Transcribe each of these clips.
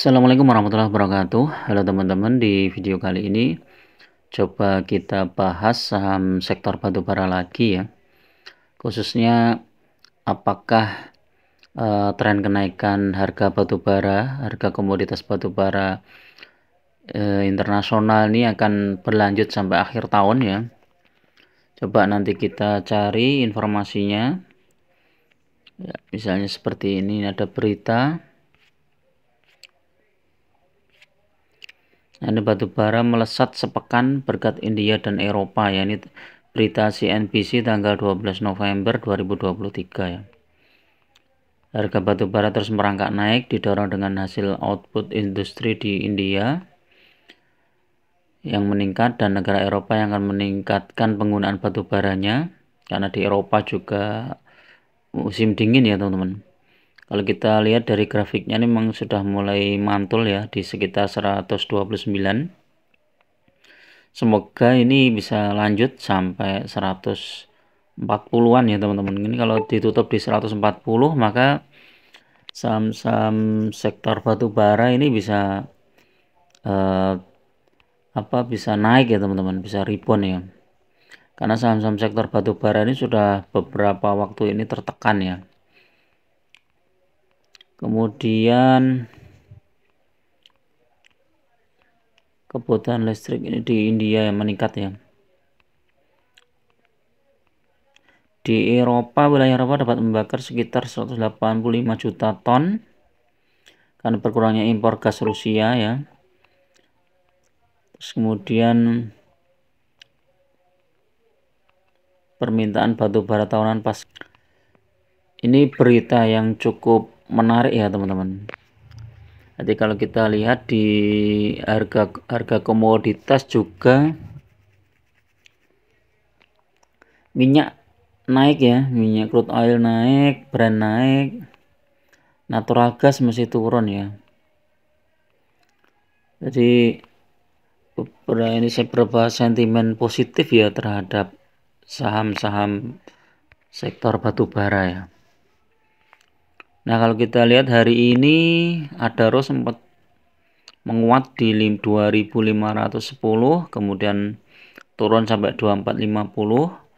Assalamualaikum warahmatullahi wabarakatuh. Halo teman-teman di video kali ini Coba kita bahas saham sektor batubara lagi ya. Khususnya apakah uh, tren kenaikan harga batubara Harga komoditas batubara uh, internasional ini akan berlanjut sampai akhir tahun ya. Coba nanti kita cari informasinya. Ya, Misalnya seperti ini ada berita Ini batu bara melesat sepekan berkat India dan Eropa ya. Ini berita CNBC tanggal 12 November 2023 ya. Harga batu bara terus merangkak naik didorong dengan hasil output industri di India yang meningkat dan negara Eropa yang akan meningkatkan penggunaan batu baranya karena di Eropa juga musim dingin ya teman-teman. Kalau kita lihat dari grafiknya ini memang sudah mulai mantul ya di sekitar 129. Semoga ini bisa lanjut sampai 140-an ya teman-teman. Ini kalau ditutup di 140 maka saham-saham sektor batu bara ini bisa eh, apa bisa naik ya teman-teman, bisa rebound ya. Karena saham-saham sektor batu bara ini sudah beberapa waktu ini tertekan ya kemudian kebutuhan listrik ini di India yang meningkat ya. Di Eropa wilayah Eropa dapat membakar sekitar 185 juta ton karena berkurangnya impor gas Rusia ya. Terus kemudian permintaan batu bara tahunan pas. Ini berita yang cukup menarik ya teman-teman. Jadi kalau kita lihat di harga harga komoditas juga minyak naik ya. Minyak crude oil naik brand naik natural gas masih turun ya. Jadi ini beberapa sentimen positif ya terhadap saham-saham sektor batubara ya Nah kalau kita lihat hari ini Adaro sempat menguat di 2510 kemudian turun sampai 2450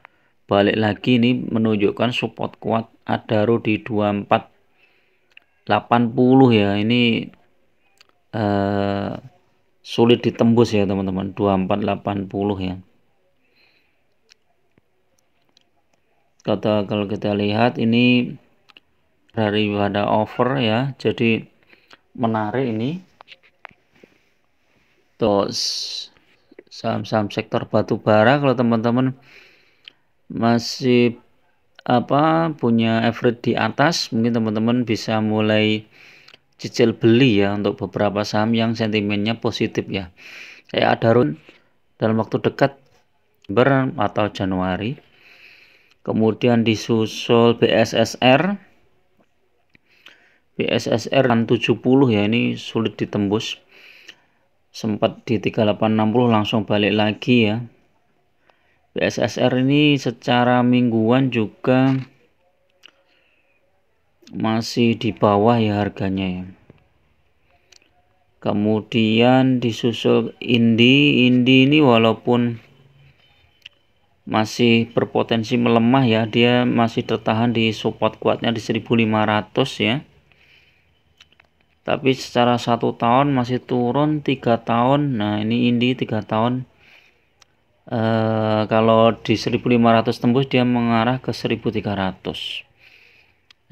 balik lagi ini menunjukkan support kuat Adaro di 2480 ya. Ini eh, sulit ditembus ya teman-teman. 2480 ya. Kata kalau kita lihat ini daripada over ya. Jadi menarik ini. Terus saham-saham sektor batu bara kalau teman-teman masih apa punya average di atas mungkin teman-teman bisa mulai cicil beli ya untuk beberapa saham yang sentimennya positif ya. Kayak Adarun dalam waktu dekat ber atau Januari. Kemudian disusul BSSR BSSR 70 ya ini sulit ditembus. Sempat di 3860 langsung balik lagi ya. BSSR ini secara mingguan juga masih di bawah ya harganya ya. Kemudian disusul Indi. Indi ini walaupun masih berpotensi melemah ya dia masih tertahan di support kuatnya di 1500 ya tapi secara satu tahun masih turun tiga tahun. Nah ini Indi tiga tahun. E, kalau di 1500 tembus dia mengarah ke 1300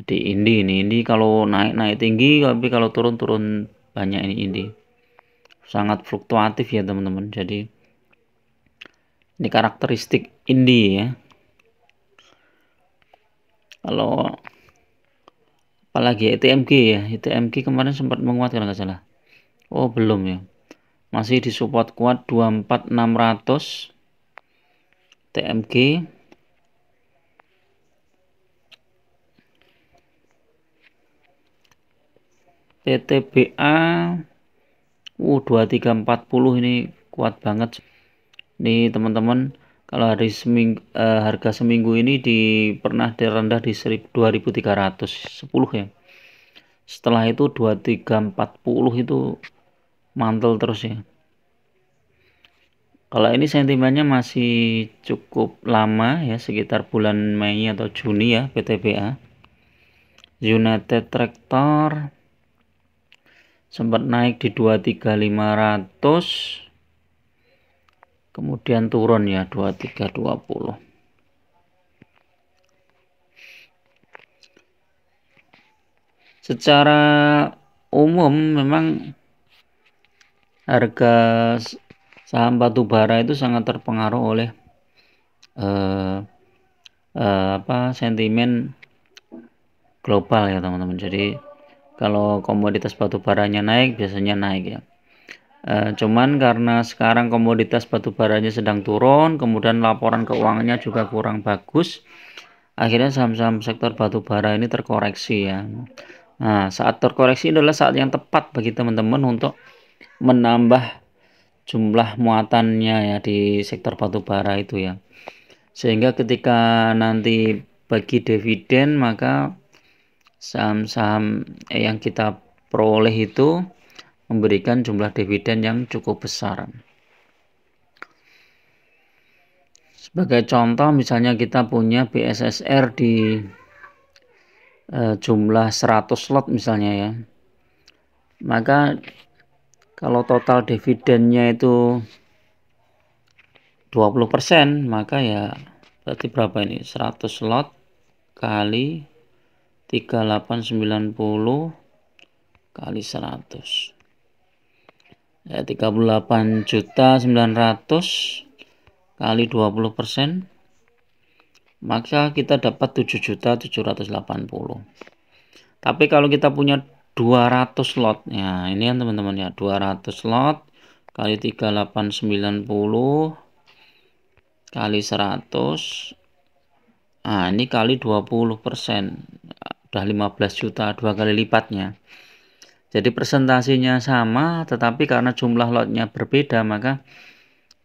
jadi Indi ini. Indi kalau naik naik tinggi tapi kalau turun turun banyak ini Indi. Sangat fluktuatif ya teman-teman. Jadi ini karakteristik Indi ya. Kalau apalagi ETMG ya. ETMG kemarin sempat menguat kalau nggak salah. Oh belum ya. Masih di support kuat 24600 TMG PTBA uh 2340 ini kuat banget nih teman-teman kalau hari seminggu eh, harga seminggu ini di pernah terendah di 2310 ya. Setelah itu 2340 itu mantel terus ya. Kalau ini sentimennya masih cukup lama ya sekitar bulan Mei atau Juni ya PTBA United Tractor sempat naik di 23500 kemudian turun ya 2320 secara umum memang harga saham batubara itu sangat terpengaruh oleh uh, uh, apa sentimen global ya teman-teman. Jadi kalau komoditas batubaranya naik biasanya naik ya uh, cuman karena sekarang komoditas batubaranya sedang turun kemudian laporan keuangannya juga kurang bagus akhirnya saham-saham sektor batubara ini terkoreksi ya Nah, saat terkoreksi adalah saat yang tepat bagi teman-teman untuk menambah jumlah muatannya ya di sektor batubara itu ya. Sehingga ketika nanti bagi dividen maka saham-saham yang kita peroleh itu memberikan jumlah dividen yang cukup besar. Sebagai contoh misalnya kita punya BSSR di uh, jumlah 100 slot misalnya ya. Maka kalau total dividennya itu 20% maka ya berarti berapa ini? 100 slot kali 3890 kali 100 ya 38 juta 900 kali 20 persen. Maka kita dapat 7.780 tapi kalau kita punya 200 slot ya ini ya teman-teman ya 200 slot kali 3890 kali 100 nah ini kali 20 persen. Udah 15 juta dua kali lipatnya jadi presentasinya sama tetapi karena jumlah lotnya berbeda maka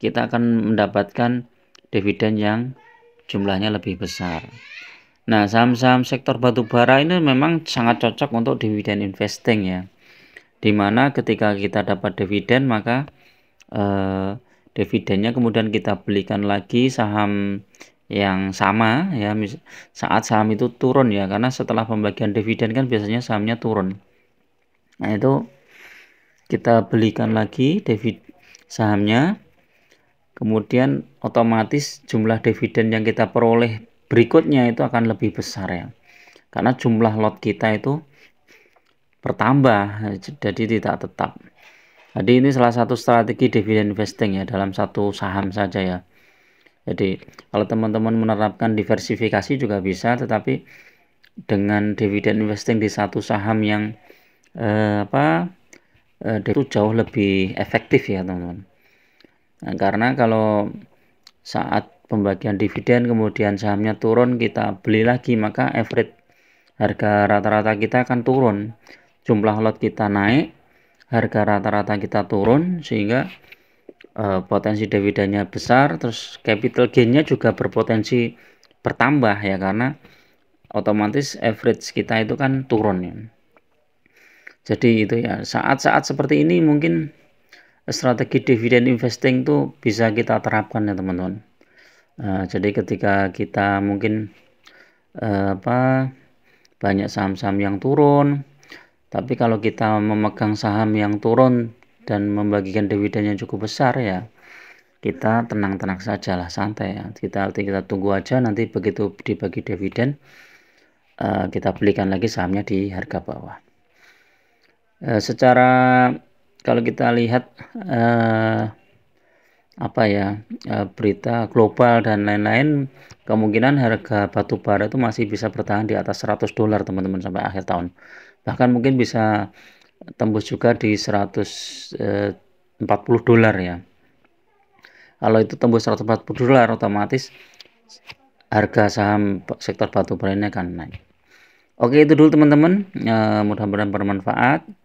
kita akan mendapatkan dividen yang jumlahnya lebih besar. Nah, saham-saham sektor batubara ini memang sangat cocok untuk dividen investing ya. Di mana ketika kita dapat dividen maka eh, dividennya kemudian kita belikan lagi saham yang sama ya saat saham itu turun ya karena setelah pembagian dividen kan biasanya sahamnya turun. Nah, itu kita belikan lagi dividen sahamnya. Kemudian otomatis jumlah dividen yang kita peroleh berikutnya itu akan lebih besar ya. Karena jumlah lot kita itu bertambah jadi tidak tetap. Jadi ini salah satu strategi dividen investing ya dalam satu saham saja ya. Jadi kalau teman-teman menerapkan diversifikasi juga bisa tetapi dengan dividen investing di satu saham yang eh, apa eh, itu jauh lebih efektif ya teman-teman. Nah, karena kalau saat pembagian dividen kemudian sahamnya turun kita beli lagi maka average harga rata-rata kita akan turun. Jumlah lot kita naik harga rata-rata kita turun sehingga uh, potensi dividennya besar terus capital gainnya juga berpotensi bertambah ya karena otomatis average kita itu kan turun ya jadi itu ya saat-saat seperti ini mungkin strategi dividen investing itu bisa kita terapkan ya teman-teman. Uh, jadi ketika kita mungkin uh, apa banyak saham-saham yang turun, tapi kalau kita memegang saham yang turun dan membagikan dividen yang cukup besar ya kita tenang-tenang saja lah santai ya kita kita tunggu aja nanti begitu dibagi dividen uh, kita belikan lagi sahamnya di harga bawah uh, secara kalau kita lihat uh, apa ya uh, berita global dan lain-lain kemungkinan harga batu bara itu masih bisa bertahan di atas 100 dolar teman-teman sampai akhir tahun. Bahkan mungkin bisa tembus juga di 140 eh, dolar ya. Kalau itu tembus 140 dolar otomatis harga saham sektor batu bara ini akan naik. Oke itu dulu teman-teman. Mudah-mudahan bermanfaat